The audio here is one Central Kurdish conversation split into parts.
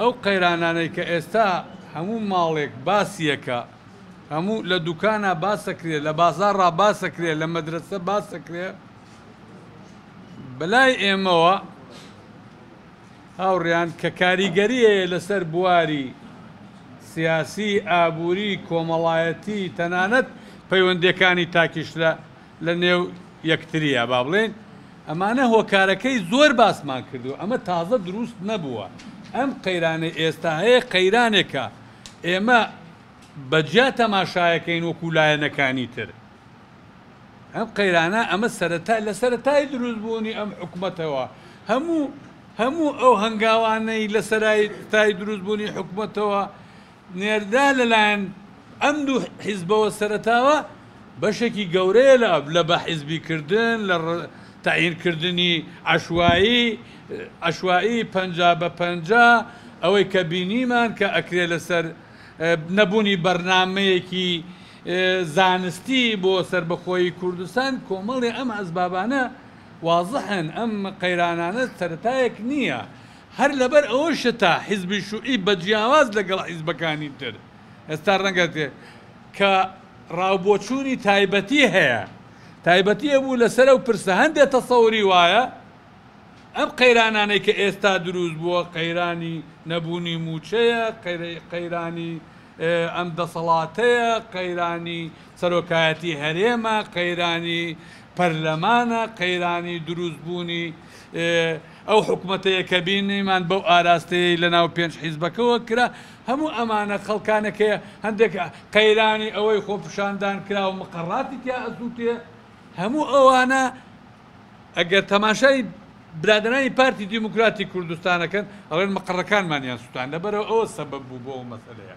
ئەو قەیرانانەی کە ئێستا هەموو ماڵێک باسیەکە هەموو لە دوکانە باسەکرێت لە بازارڕ باسەکرێت لە مەدرسە باسەکرێت بەلای ئێمەوە هاوڕیان کە کاریگەریەیە لەسەر بواری سیاسی ئابووری کۆمەڵایەتی تەنانەت پەیوەندەکانی تاکیش لە لە نێو یەکتریە با بڵێن ئەمانە هۆکارەکەی زۆر باسمان کردو ئەمە تازە دروست نەبووە ئەم قەیرانەی ئێستا هەیە قەیرانێکە ئێمە بەجیا تەماشایەکەین وەکو لایەنەکانی تر ئەم قەیرانە ئەمە سەرەتا لە سەرەتای دروستبوونی ئەم حکوومەتەوە هەموو هەموو ئەو هەنگاوانەی لە سەرای تای دروستبوونی حکوومەتەوە نێردا لەلایەن ئەم دوو حیزبەوە سەرتاوە بەشێکی گەورەیە لە لە بە حیزبیکردن لە تاعینکردنی ئەشوایی ئەشوایی پ بە پ ئەوەی کە بینیمان کە ئەکرێ لەسەر نەبوونی بەرنمەیەکی زانستی بۆ سربەخۆی کوردستان کۆمەڵی ئەم ئەزبابانە وازحن ئەم قەیرانانە سەتایەک نییە هەر لەبەر ئەوە شتا حیزبی شوئی بە جیاواز لەگەڵ حیزبەکانی تر ئێستا ڕەنگە کە ڕاوبۆچوونی تایبەتی هەیە تایبەتیە بوو لەسەر و پرسە هەندێک تەسەوری وایە ئەم قەیرانانەی کە ئێستا دروست بووە قەیرانی نەبوونی موچەیە قەیرانی ئەم دەسەڵاتەیە قەیرانی سەرۆکایەتی هەرێمە قەیرانی پەرلەمانە قەیرانی دروستبوونی ئەو حکوومەتەیە کە بینیمان بەو ئاراستەیە لە ناو پێنج حیزبەکەەوە کرا هەموو ئەمانە خەڵکانەکەی هەندێک قەیرانی ئەوەی خۆپشاندان کرا و مقڕاتی تیا ئەزووتێ هەموو ئەوانە ئەگەر تەماشای برادرانی پارتی دیموکراتی کوردستانەکەن ئەڵێن مەقڕەکانمانیان سووتان لەبەرەوە ئەوە سەبب بوو بۆ ئەو مەسلەیە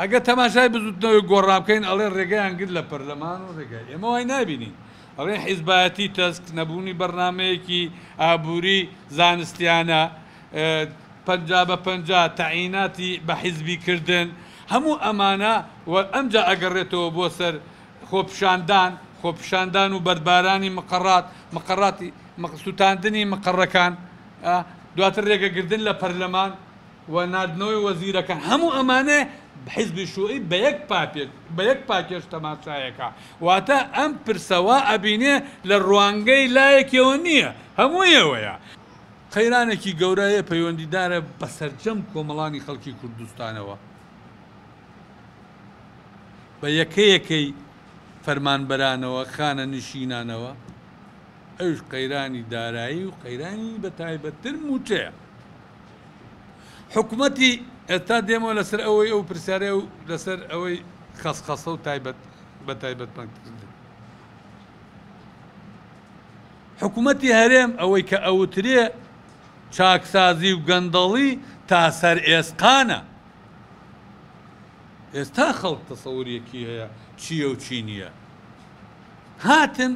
ئەگە تەماشای بزودنەوەی گۆڕام بکەین ئەڵێن ڕێگەیان گر لە پەرلەمان و ڕێگای ئێمە وای نبینین ئەڵێن حیزبایەتی تەسک نەبوونی بەرنمەیەکی ئابووری زانستیانە پجا بە پنج تەعیناتی بە حیزبی کردن هەموو ئەمانە ئەمجا ئەگەڕێتەوە بۆ سەر خۆپشاندان خۆپشاندان و بەربارانی مقڕات مقڕاتی سووتاندنی مقڕەکان دواتر ڕێگەگردن لە پەرلەمان و نادنەوەی وەزیرەکان هەموو ئەمانە حیزبی شوئی بە یەک پاپێت بە یەک پاکێش تەماچایەکە واتە ئەم پرسەوا ئەبینێ لە ڕوانگەی لایەکەوە نییە هەموویەوەیە قەیرانێکی گەورەیە پەیوەندیدارە بە سەررجەم کۆمەڵانی خەڵکی کوردستانەوە بە یەکەیەکەی فەرمانبەرانەوە خانە نشینانەوە ئەوش قەیرانی دارایی و قەیرانی بە تایبەتتر موچەیە حکوومەتی ئێتا دێمەوە لەسەر ئەوەی ئەو پرسیارێ و لەسەر ئەوەی خەسخەسە و تایبەت بە تایبەتمەکرد حکوومەتی هەرێم ئەوەی کە ئەوترێ چاکسازی و گەندەڵی تا سەر ئێسقانە ئێستا خەڵک تەسەوریەکی هەیە چییە و چی نییە هاتن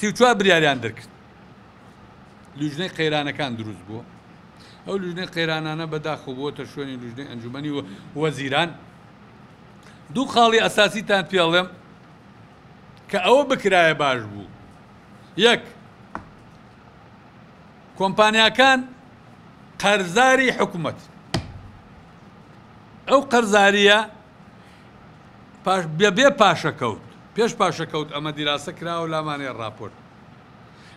سیچوا بریاریان دەکرد لوژنەی قەیرانەکان دروست بووە ئەو لوژنەی قەیرانانە بەداخۆ بووەتە شوێنی لوژنەی ئەنجومی وەزیران دوو خاڵی ئەساسیتان پێڵێم کە ئەوە بکرایە باش بوو یەک کۆمپانیاکان قەرزاری حکوومەت ئەو قەرزاریە بێ پاشەکەوت پێش پاشەکەوت ئەمە دیراسە کراوە لامانێ راپۆرت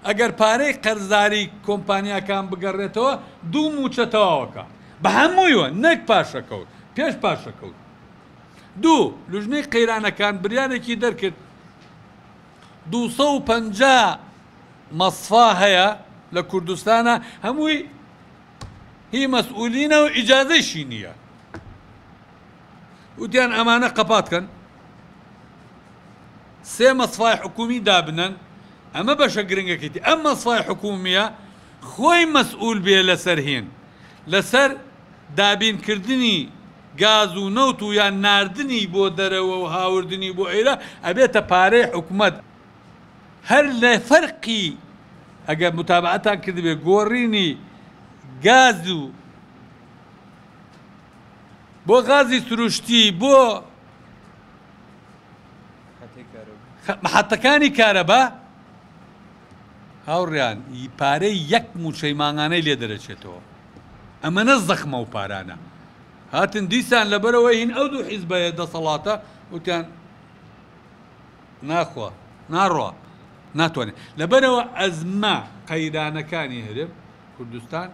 ئەگەر پارەی قەرزاری کۆمپانیاکان بگەڕێتەوە دوو موچەتەواوەکە بە هەموویوە نەک پاشەکەوت پێش پاشەکەوت دوو لوژنەی قەیرانەکان بریانێکی دەرکرد 250 مەسفا هەیە لە کوردستانە هەمووی هی مەسئولینە و ئیجازەشی نییە وتیان ئەمانە قەپاتکەن سێ مەسفای حکومی دابنن ئەمە بەشە گرنگەکەیتی ئەم اما حکومیە حكوميه خوي مسؤول لەسەر هێن لەسەر دابینکردنی گاز و نەوت و یان نردنی بۆ دەرەوە و هاوردنی بۆ عێرە ئەبێتە پارەی حکوومەت هەر لە فەرقی ئەگەر متابعەتان کردبێ گۆڕینی گاز و بۆ غازی سروشتی بۆ محەتەکانی کارەبە هاوڕیان پارەی یەک موچەیمانانەی لێ دەرەچێتەوە ئەمەە زەخمە و پارانە هاتن دیسان لەبەرەوەی هین ئەو دوو حیزبەیە دەسەڵاتە وتیان ناخوا ناڕوا ناتوانێت لەبەرەوە ئەزما قەیرانەکانی هەرم کوردستان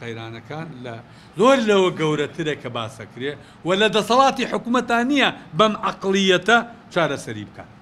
قەیرانەکان لە زۆر لەوە گەورەترە کە باسەکرێ و لە دەسەڵاتی حکوومەتان نییە بەم عقلیەتە چارەسەری بکات